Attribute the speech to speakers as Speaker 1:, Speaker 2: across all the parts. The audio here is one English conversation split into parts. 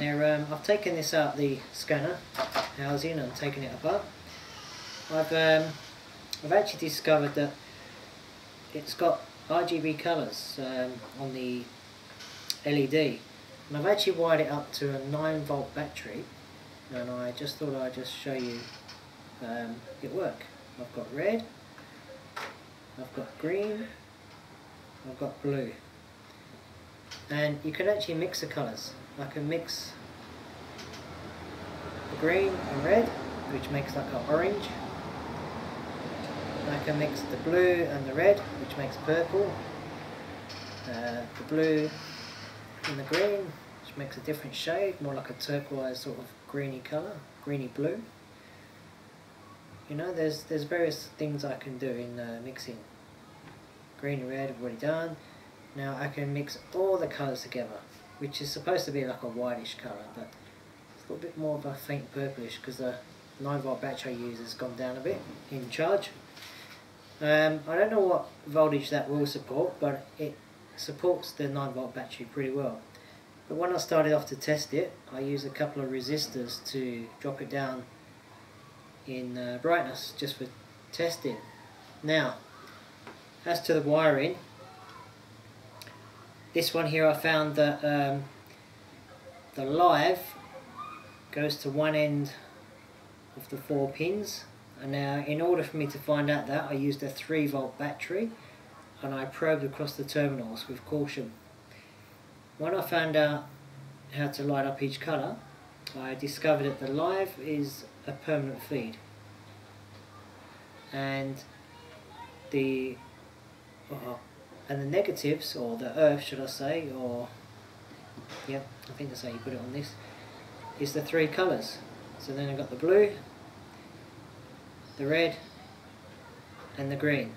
Speaker 1: Now um, I've taken this out the scanner housing and taken it apart. I've um, I've actually discovered that it's got RGB colours um, on the LED and I've actually wired it up to a 9 volt battery and I just thought I'd just show you um, it work. I've got red, I've got green, I've got blue and you can actually mix the colours. I can mix. The green and red which makes like an orange. I can mix the blue and the red which makes purple. Uh, the blue and the green which makes a different shade more like a turquoise sort of greeny colour greeny blue. You know there's there's various things I can do in uh, mixing. Green and red I've already done. Now I can mix all the colours together which is supposed to be like a whitish colour but it's a little bit more of a faint purplish because the 9 volt battery I use has gone down a bit in charge. Um, I don't know what voltage that will support but it supports the 9 volt battery pretty well. But when I started off to test it I used a couple of resistors to drop it down in uh, brightness just for testing. Now as to the wiring this one here I found that um, the live goes to one end of the four pins and now in order for me to find out that I used a 3 volt battery and I probed across the terminals with caution. When I found out how to light up each colour I discovered that the live is a permanent feed and the uh, and the negatives, or the earth should I say, or yeah, I think that's how you put it on this, is the three colours. So then I've got the blue, the red, and the green.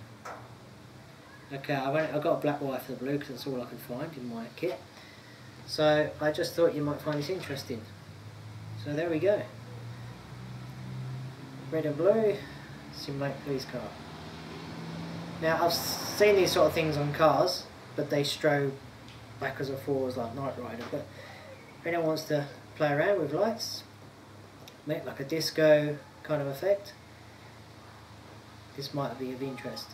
Speaker 1: Okay, I went, I got a black wire for the blue because that's all I could find in my kit. So I just thought you might find this interesting. So there we go. Red and blue, simulate police car. Now I've seen these sort of things on cars, but they strobe backwards and forwards like Knight Rider. But if anyone wants to play around with lights, make like a disco kind of effect, this might be of interest.